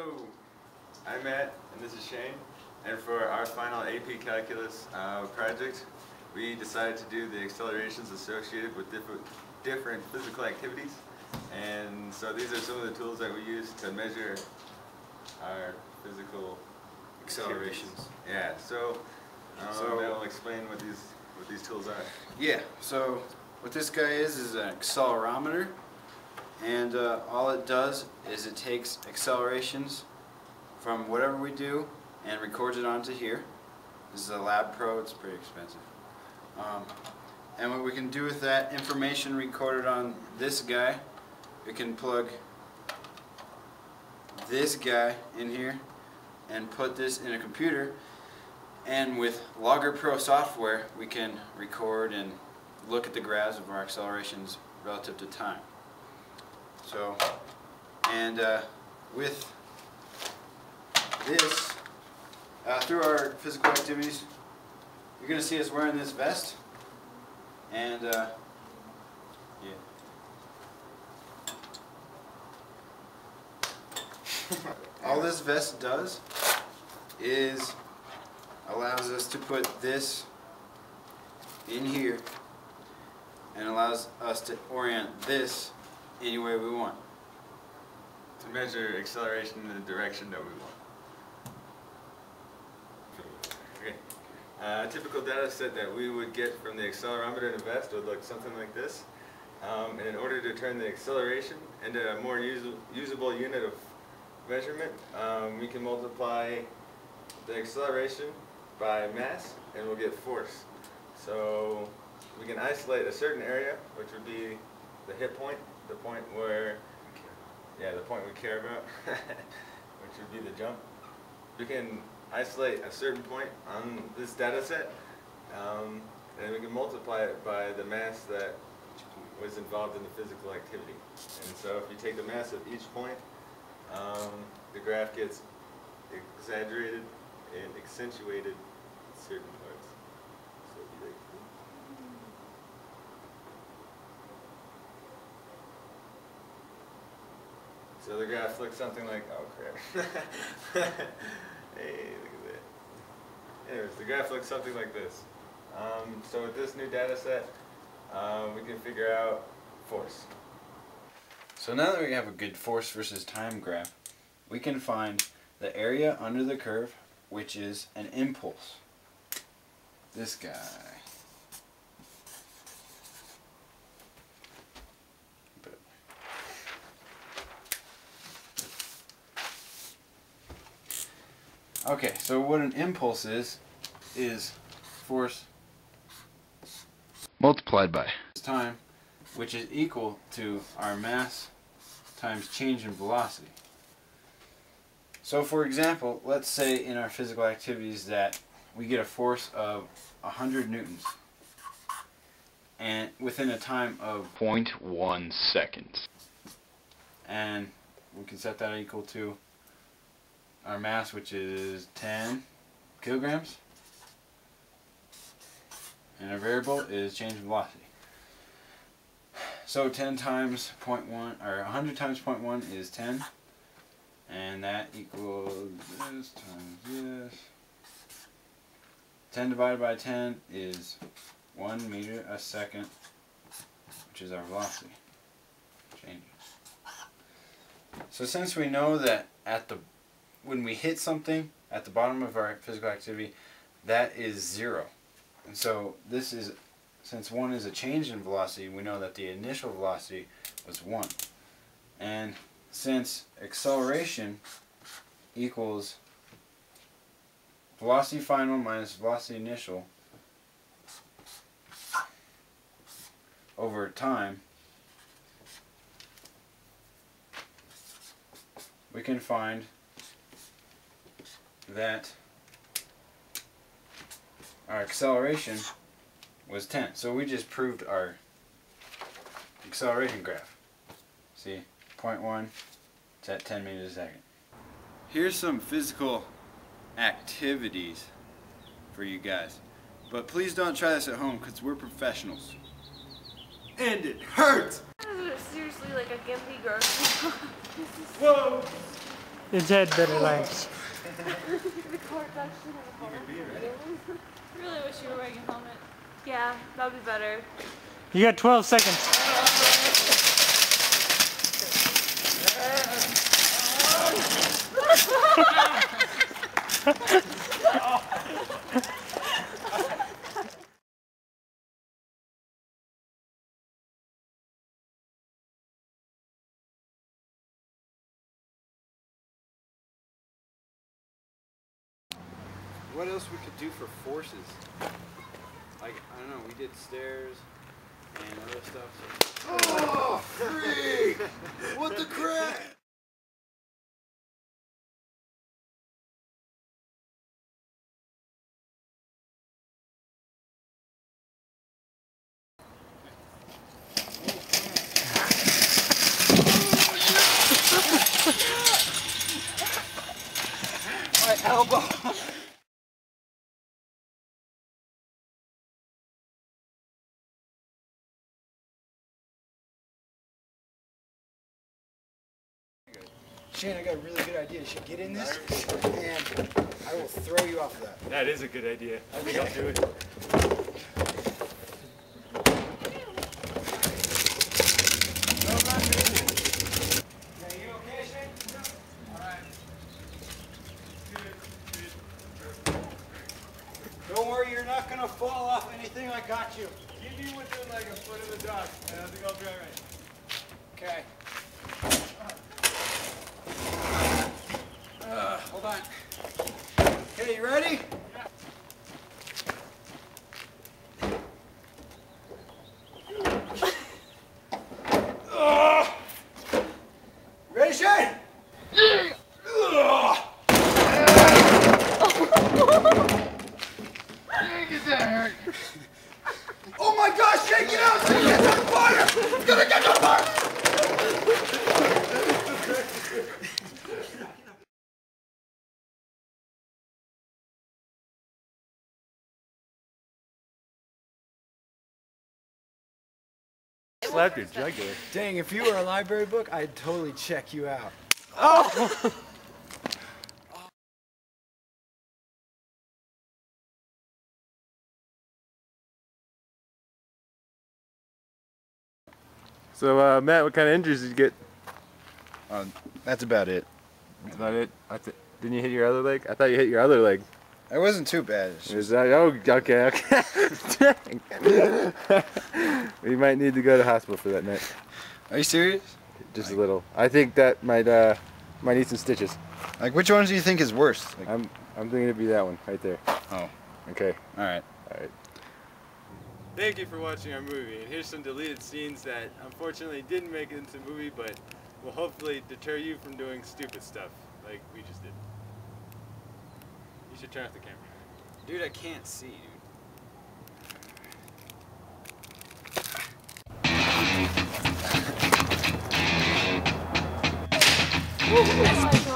Hello, I'm Matt and this is Shane. And for our final AP Calculus uh, project, we decided to do the accelerations associated with different, different physical activities. And so these are some of the tools that we use to measure our physical Accelerations. Yeah, so, um, So- will explain what these, what these tools are. Yeah, so what this guy is is an accelerometer and uh, all it does is it takes accelerations from whatever we do and records it onto here. This is a Lab Pro, it's pretty expensive. Um, and what we can do with that information recorded on this guy, we can plug this guy in here and put this in a computer and with Logger Pro software we can record and look at the graphs of our accelerations relative to time. So, and uh, with this, uh, through our physical activities, you're going to see us wearing this vest and uh, yeah. All this vest does is allows us to put this in here and allows us to orient this any way we want. To measure acceleration in the direction that we want. Okay. Uh, a typical data set that we would get from the accelerometer in a vest would look something like this. Um, and in order to turn the acceleration into a more usa usable unit of measurement, um, we can multiply the acceleration by mass and we'll get force. So we can isolate a certain area, which would be the hit point, the point where, yeah, the point we care about, which would be the jump. We can isolate a certain point on this data set, um, and we can multiply it by the mass that was involved in the physical activity. And so if you take the mass of each point, um, the graph gets exaggerated and accentuated in certain parts. So it'd be like So the graph looks something like, oh crap. hey, look at that. Anyways, the graph looks something like this. Um, so with this new data set, um, we can figure out force. So now that we have a good force versus time graph, we can find the area under the curve, which is an impulse. This guy. Okay, so what an impulse is, is force multiplied by time, which is equal to our mass times change in velocity. So for example, let's say in our physical activities that we get a force of 100 newtons and within a time of 0.1 seconds. and we can set that equal to our mass which is 10 kilograms and our variable is change in velocity. So 10 times 0.1 or 100 times 0.1 is 10 and that equals this times this. 10 divided by 10 is 1 meter a second which is our velocity changes. So since we know that at the when we hit something at the bottom of our physical activity that is zero. And so this is since 1 is a change in velocity we know that the initial velocity was 1 and since acceleration equals velocity final minus velocity initial over time we can find that our acceleration was 10. So we just proved our acceleration graph. See, 0.1, it's at 10 meters a second. Here's some physical activities for you guys. But please don't try this at home because we're professionals. And it hurts! Seriously, like a gimpy grocery. Whoa! His head better relax. really wish you were wearing a helmet. Yeah, that'd be better. You got 12 seconds. What else we could do for forces? Like I don't know. We did stairs and other stuff. So. Oh, freak! What the crap? Shane, I got a really good idea. You should get in this, and I will throw you off of that. That is a good idea. I think I'll do it. Don't worry, you're not gonna fall off anything. I got you. Keep me within like a foot of the dock, and I think I'll be alright. Okay. Uh, hold on. Okay, you ready? Ready, Shane? Ah! Oh my gosh, Shane, get out! Shane, get on fire! It's gonna get on fire! Slap your jugular. Dang, if you were a library book, I'd totally check you out. Oh! So, uh, Matt, what kind of injuries did you get? That's about it. That's about it. I th- didn't you hit your other leg? I thought you hit your other leg. It wasn't too bad. It's Is that? Oh, okay, okay. we might need to go to hospital for that night. Are you serious? Just a little. I think that might uh might need some stitches. Like, which ones do you think is worse? Like, I'm I'm thinking it'd be that one right there. Oh. Okay. Alright. all right. Thank you for watching our movie. And here's some deleted scenes that unfortunately didn't make it into the movie, but will hopefully deter you from doing stupid stuff like we just did. You should turn off the camera. Dude, I can't see, dude. I don't know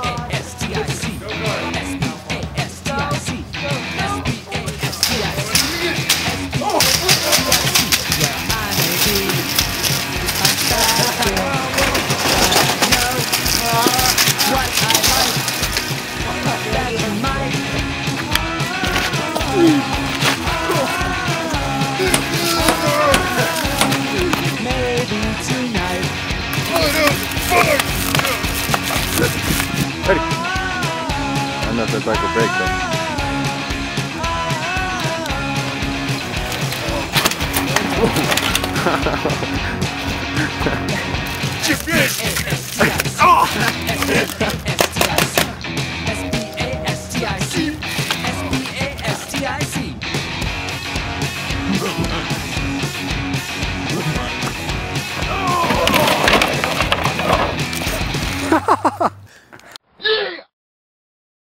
seems like a break, though. Oh!